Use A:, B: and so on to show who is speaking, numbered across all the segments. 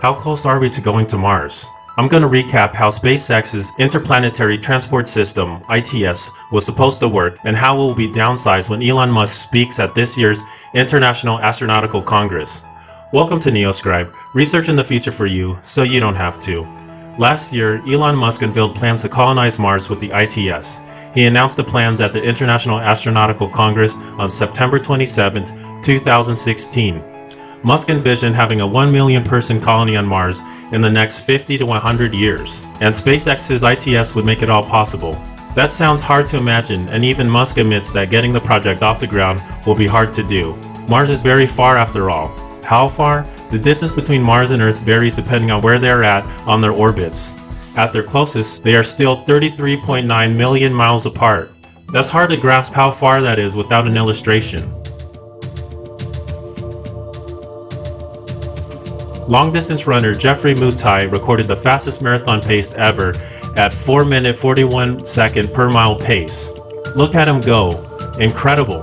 A: How close are we to going to Mars? I'm going to recap how SpaceX's Interplanetary Transport System, ITS, was supposed to work and how it will be downsized when Elon Musk speaks at this year's International Astronautical Congress. Welcome to Neoscribe, research in the future for you, so you don't have to. Last year, Elon Musk unveiled plans to colonize Mars with the ITS. He announced the plans at the International Astronautical Congress on September 27, 2016. Musk envisioned having a 1 million person colony on Mars in the next 50 to 100 years, and SpaceX's ITS would make it all possible. That sounds hard to imagine, and even Musk admits that getting the project off the ground will be hard to do. Mars is very far after all. How far? The distance between Mars and Earth varies depending on where they are at on their orbits. At their closest, they are still 33.9 million miles apart. That's hard to grasp how far that is without an illustration. Long distance runner Geoffrey Mutai recorded the fastest marathon pace ever at 4 minute 41 second per mile pace. Look at him go. Incredible.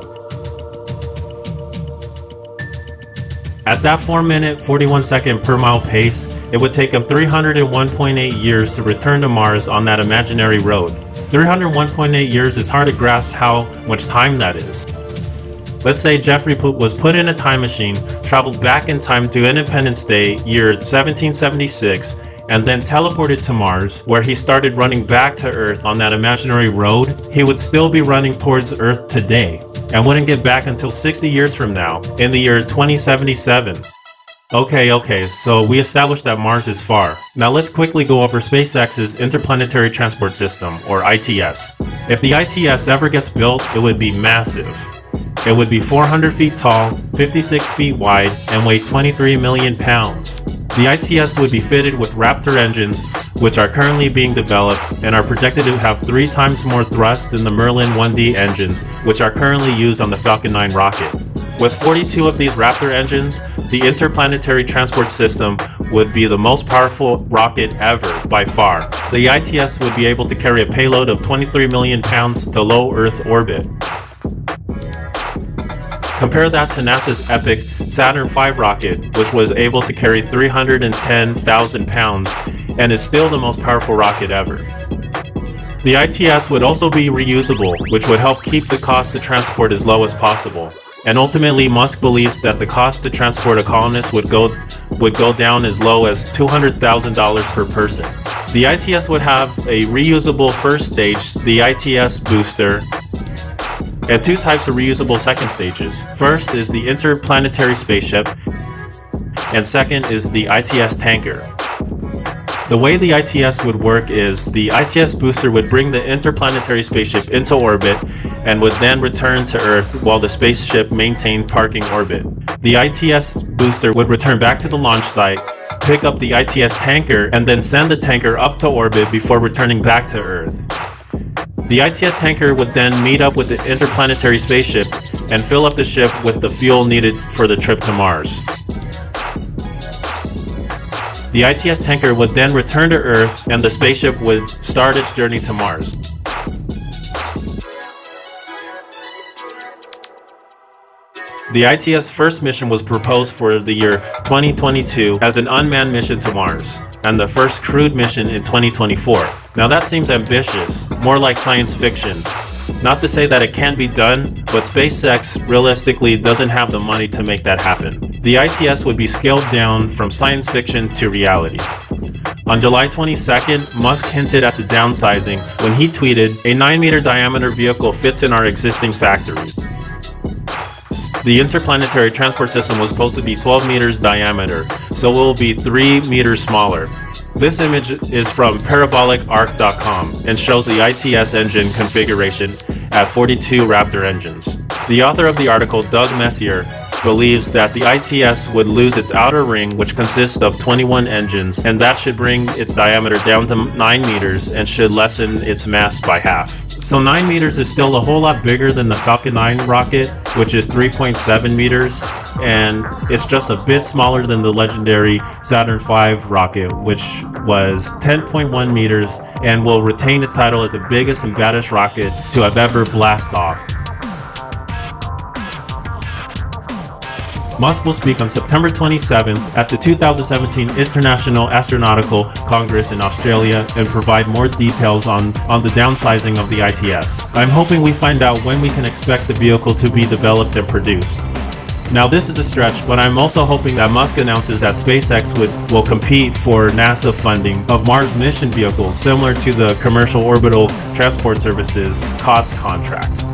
A: At that 4 minute 41 second per mile pace, it would take him 301.8 years to return to Mars on that imaginary road. 301.8 years is hard to grasp how much time that is. Let's say Geoffrey was put in a time machine, traveled back in time to Independence Day, year 1776, and then teleported to Mars, where he started running back to Earth on that imaginary road, he would still be running towards Earth today, and wouldn't get back until 60 years from now, in the year 2077. Okay, okay, so we established that Mars is far. Now let's quickly go over SpaceX's Interplanetary Transport System, or ITS. If the ITS ever gets built, it would be massive. It would be 400 feet tall, 56 feet wide, and weigh 23 million pounds. The ITS would be fitted with Raptor engines, which are currently being developed and are projected to have three times more thrust than the Merlin 1D engines, which are currently used on the Falcon 9 rocket. With 42 of these Raptor engines, the Interplanetary Transport System would be the most powerful rocket ever by far. The ITS would be able to carry a payload of 23 million pounds to low Earth orbit. Compare that to NASA's epic Saturn V rocket, which was able to carry 310,000 pounds and is still the most powerful rocket ever. The ITS would also be reusable, which would help keep the cost to transport as low as possible. And ultimately, Musk believes that the cost to transport a colonist would go would go down as low as $200,000 per person. The ITS would have a reusable first stage, the ITS booster, and two types of reusable second stages. First is the interplanetary spaceship, and second is the ITS tanker. The way the ITS would work is the ITS booster would bring the interplanetary spaceship into orbit and would then return to Earth while the spaceship maintained parking orbit. The ITS booster would return back to the launch site, pick up the ITS tanker, and then send the tanker up to orbit before returning back to Earth. The ITS tanker would then meet up with the interplanetary spaceship and fill up the ship with the fuel needed for the trip to Mars. The ITS tanker would then return to Earth and the spaceship would start its journey to Mars. The ITS first mission was proposed for the year 2022 as an unmanned mission to Mars, and the first crewed mission in 2024. Now that seems ambitious, more like science fiction. Not to say that it can't be done, but SpaceX realistically doesn't have the money to make that happen. The ITS would be scaled down from science fiction to reality. On July 22nd, Musk hinted at the downsizing when he tweeted, A 9 meter diameter vehicle fits in our existing factory. The interplanetary transport system was supposed to be 12 meters diameter, so it will be 3 meters smaller. This image is from parabolicarc.com and shows the ITS engine configuration at 42 Raptor engines. The author of the article, Doug Messier, believes that the ITS would lose its outer ring, which consists of 21 engines, and that should bring its diameter down to 9 meters and should lessen its mass by half. So 9 meters is still a whole lot bigger than the Falcon 9 rocket, which is 3.7 meters, and it's just a bit smaller than the legendary Saturn V rocket, which was 10.1 meters and will retain the title as the biggest and baddest rocket to have ever blast off. Musk will speak on September 27th at the 2017 International Astronautical Congress in Australia and provide more details on, on the downsizing of the ITS. I'm hoping we find out when we can expect the vehicle to be developed and produced. Now this is a stretch, but I'm also hoping that Musk announces that SpaceX would, will compete for NASA funding of Mars mission vehicles similar to the Commercial Orbital Transport Services COTS contract.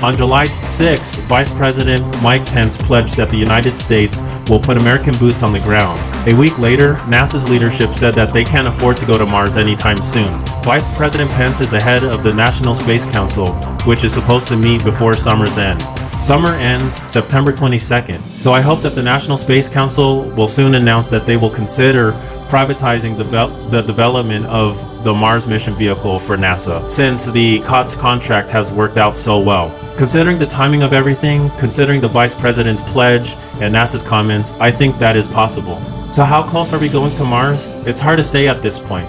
A: On July 6, Vice President Mike Pence pledged that the United States will put American boots on the ground. A week later, NASA's leadership said that they can't afford to go to Mars anytime soon. Vice President Pence is the head of the National Space Council, which is supposed to meet before summer's end. Summer ends September 22nd, so I hope that the National Space Council will soon announce that they will consider privatizing the, the development of the Mars mission vehicle for NASA, since the COTS contract has worked out so well. Considering the timing of everything, considering the Vice President's pledge and NASA's comments, I think that is possible. So how close are we going to Mars? It's hard to say at this point.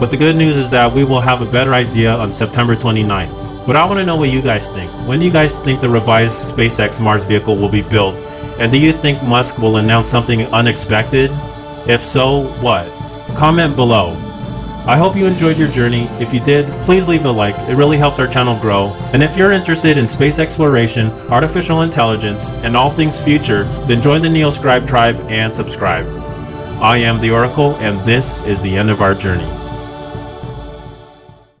A: But the good news is that we will have a better idea on September 29th. But I want to know what you guys think. When do you guys think the revised SpaceX Mars vehicle will be built? And do you think Musk will announce something unexpected? If so, what? Comment below. I hope you enjoyed your journey. If you did, please leave a like. It really helps our channel grow. And if you're interested in space exploration, artificial intelligence, and all things future, then join the Neoscribe tribe and subscribe. I am the Oracle, and this is the end of our journey.